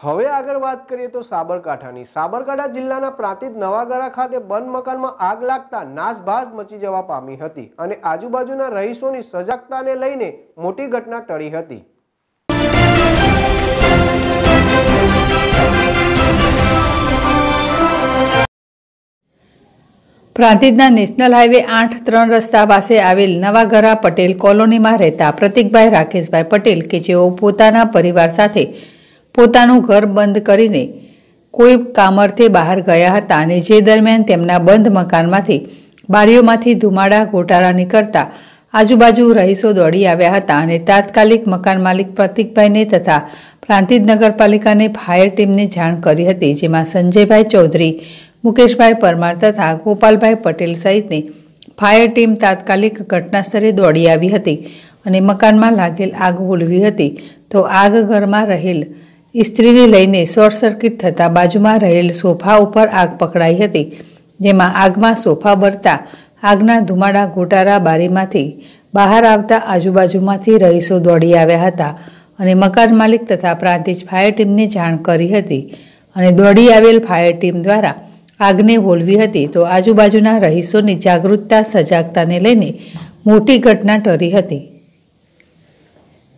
હવે આગળ વાત કરીએ તો સાબરકાંઠાની. સાબરકાંઠા જિલ્લાના પ્રાંતિજ નવાગરા ખાતે બંધ મકાનમાં આગ લાગતા નાસભાગ મચી જવા પામી હતી અને આજુબાજુના રહીશોની સજાગતાને લઈને મોટી ઘટના ટળી હતી. પ્રાંતિજના નેશનલ હાઈવે આઠ ત્રણ રસ્તા પાસે આવેલ નવાગરા પટેલ કોલોનીમાં રહેતા પ્રતિકભાઈ રાકેશભાઈ પટેલ કે જેઓ પોતાના પરિવાર સાથે પોતાનું ઘર બંધ કરીને કોઈ કામર્થે બહાર ગયા હતા અને જે દરમિયાન તેમના બંધ મકાનમાંથી બારીઓમાંથી ધુમાડા ગોટાળા નીકળતા આજુબાજુ રહીશો દોડી આવ્યા હતા અને તાત્કાલિક મકાન માલિક પ્રતિકભાઈને તથા પ્રાંતિજ નગરપાલિકાને ફાયર ટીમને જાણ કરી હતી, જેમાં સંજયભાઈ ચૌધરી, મુકેશભાઈ પરમાર તથા ગોપાલભાઈ પટેલ સહિતની ફાયર ટીમ તાત્કાલિક ઘટનાસ્થળે દોડી આવી હતી અને મકાનમાં લાગેલ આગ ઓલવી હતી. તો આગ ઘરમાં રહેલ ઇસ્ત્રીને લઈને શોર્ટ સર્કિટ થતાં બાજુમાં રહેલ સોફા ઉપર આગ પકડાઈ હતી, જેમાં આગમાં સોફા બળતા આગના ધુમાડા ગોટારા બારીમાંથી બહાર આવતા આજુબાજુમાંથી રહીશો દોડી આવ્યા હતા અને મકાન માલિક તથા પ્રાંતિજ ફાયર ટીમને જાણ કરી હતી અને દોડી આવેલ ફાયર ટીમ દ્વારા આગને હોલવી હતી તો આજુબાજુના રહીશોની જાગૃતતા, સજાગતાને લઈને મોટી ઘટના ટળી હતી.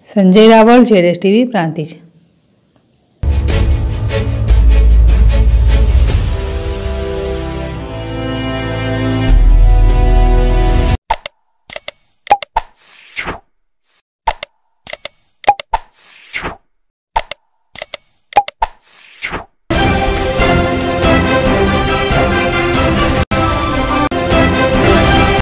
સંજય રાવળ, જેડેશ ટીવી, પ્રાંતિજ.